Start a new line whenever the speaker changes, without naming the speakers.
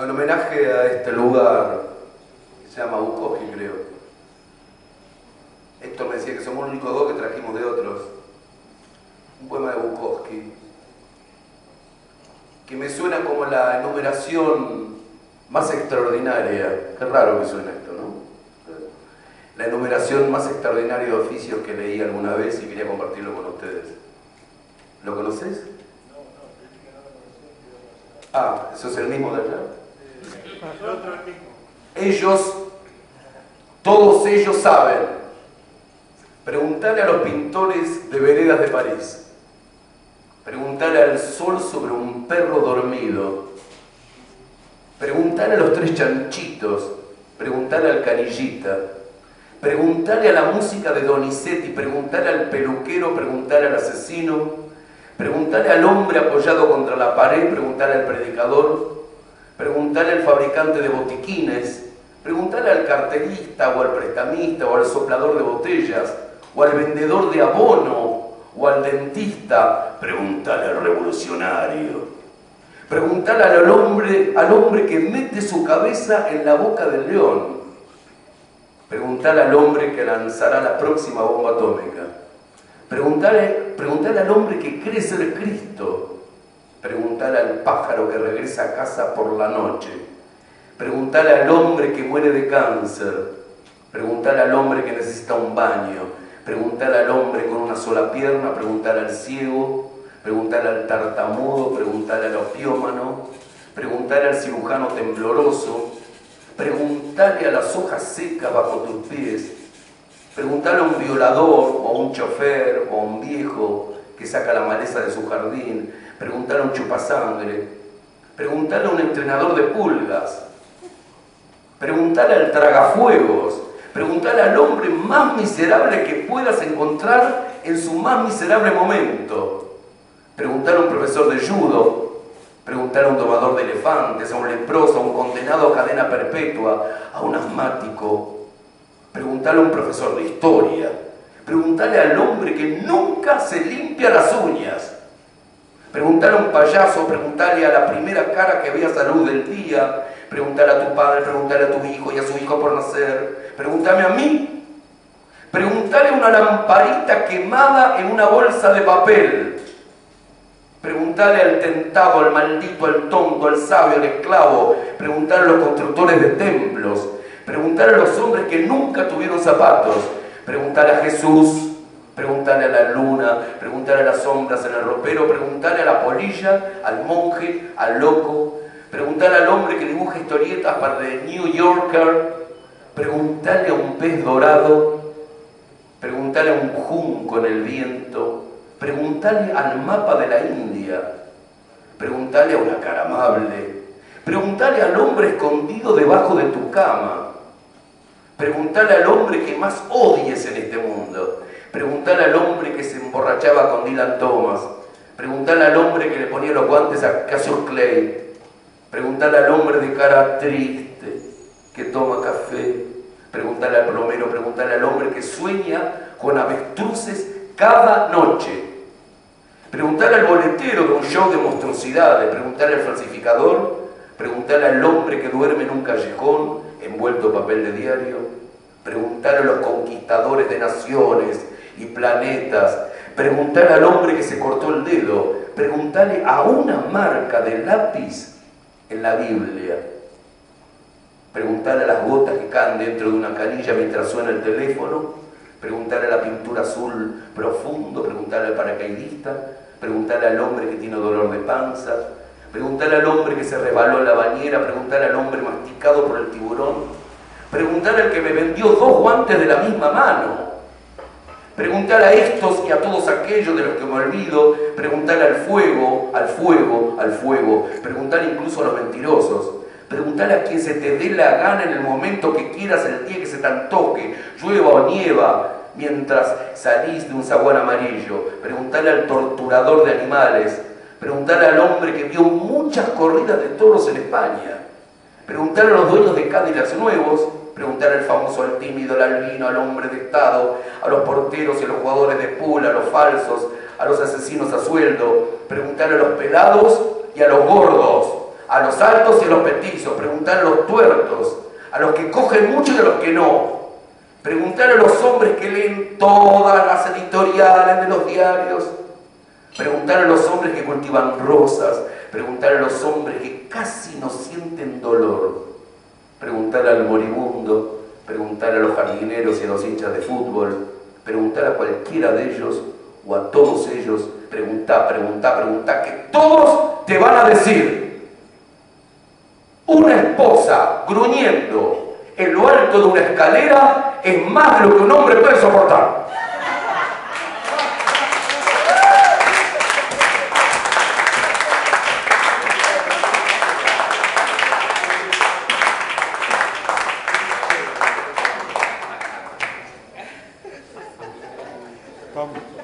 en homenaje a este lugar que se llama Bukowski, creo. Héctor me decía que somos los únicos dos que trajimos de otros. Un poema de Bukowski que me suena como la enumeración más extraordinaria. Qué raro que suena esto, ¿no? La enumeración más extraordinaria de oficios que leí alguna vez y quería compartirlo con ustedes. ¿Lo conoces? Ah, ¿eso es el mismo de allá? Ellos, todos ellos saben. Preguntarle a los pintores de veredas de París. Preguntarle al sol sobre un perro dormido. Preguntarle a los tres chanchitos. Preguntarle al canillita. Preguntarle a la música de Donizetti. Preguntarle al peluquero. Preguntarle al asesino Preguntarle al hombre apoyado contra la pared, preguntarle al predicador, preguntarle al fabricante de botiquines, preguntarle al carterista o al prestamista o al soplador de botellas o al vendedor de abono o al dentista, preguntarle al revolucionario, preguntarle al hombre, al hombre que mete su cabeza en la boca del león, preguntarle al hombre que lanzará la próxima bomba atómica. Preguntarle, al hombre que cree ser Cristo. Preguntarle al pájaro que regresa a casa por la noche. Preguntarle al hombre que muere de cáncer. Preguntarle al hombre que necesita un baño. Preguntarle al hombre con una sola pierna. Preguntarle al ciego. Preguntarle al tartamudo. Preguntarle al opiómano. Preguntarle al cirujano tembloroso. Preguntarle a las hojas secas bajo tus pies Preguntarle a un violador o a un chofer o a un viejo que saca la maleza de su jardín. Preguntarle a un chupasangre. Preguntarle a un entrenador de pulgas. Preguntarle al tragafuegos. Preguntarle al hombre más miserable que puedas encontrar en su más miserable momento. Preguntarle a un profesor de judo. Preguntarle a un domador de elefantes, a un leproso, a un condenado a cadena perpetua, a un asmático, Preguntarle a un profesor de historia. Preguntarle al hombre que nunca se limpia las uñas. Preguntarle a un payaso, preguntarle a la primera cara que veas a del día. Preguntarle a tu padre, preguntarle a tu hijo y a su hijo por nacer. Preguntarme a mí. Preguntarle a una lamparita quemada en una bolsa de papel. Preguntarle al tentado, al maldito, al tonto, al sabio, al esclavo. Preguntarle a los constructores de templos preguntar a los hombres que nunca tuvieron zapatos, preguntar a Jesús, preguntarle a la luna, preguntarle a las sombras en el ropero, preguntarle a la polilla, al monje, al loco, preguntarle al hombre que dibuja historietas para The New Yorker, preguntarle a un pez dorado, preguntarle a un junco en el viento, preguntarle al mapa de la India, preguntarle a una cara amable, preguntarle al hombre escondido debajo de tu cama, Preguntarle al hombre que más odies en este mundo. Preguntarle al hombre que se emborrachaba con Dylan Thomas. Preguntarle al hombre que le ponía los guantes a Cassius Clay. Preguntarle al hombre de cara triste que toma café. Preguntarle al plomero, preguntarle al hombre que sueña con avestruces cada noche. Preguntarle al boletero de un show de monstruosidades, preguntarle al falsificador, preguntarle al hombre que duerme en un callejón, envuelto en papel de diario, preguntar a los conquistadores de naciones y planetas, preguntar al hombre que se cortó el dedo, preguntarle a una marca de lápiz en la Biblia, preguntarle a las gotas que caen dentro de una canilla mientras suena el teléfono, preguntarle a la pintura azul profundo, preguntarle al paracaidista, preguntarle al hombre que tiene dolor de panza, preguntarle al hombre que se resbaló en la bañera, preguntarle al hombre masticado por el tiburón, preguntarle al que me vendió dos guantes de la misma mano, preguntar a estos y a todos aquellos de los que me olvido, preguntarle al fuego, al fuego, al fuego, preguntarle incluso a los mentirosos, preguntarle a quien se te dé la gana en el momento que quieras, el día que se te llueva o nieva, mientras salís de un zaguán amarillo, preguntarle al torturador de animales, preguntarle al hombre que vio muchas corridas de toros en España, preguntarle a los dueños de Cadillacs nuevos, preguntarle al famoso, al tímido, al albino, al hombre de Estado, a los porteros y a los jugadores de pool, a los falsos, a los asesinos a sueldo, preguntarle a los pelados y a los gordos, a los altos y a los petizos, preguntar a los tuertos, a los que cogen mucho y a los que no. Preguntar a los hombres que leen todas las editoriales de los diarios. Preguntar a los hombres que cultivan rosas. Preguntar a los hombres que casi no sienten dolor. Preguntar al moribundo. Preguntar a los jardineros y a los hinchas de fútbol. Preguntar a cualquiera de ellos o a todos ellos. Preguntar, preguntar, preguntar, que todos te van a decir. Una esposa gruñendo en lo alto de una escalera es más de lo que un hombre puede soportar. from